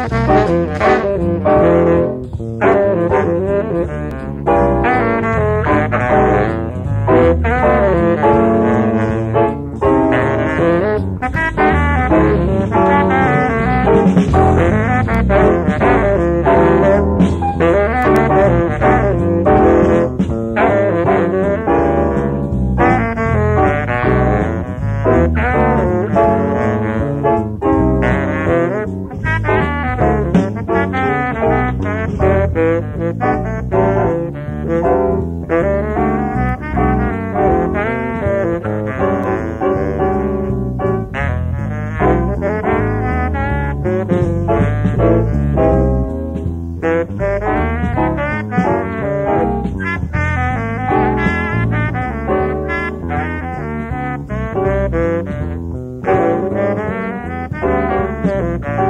Thank Thank you.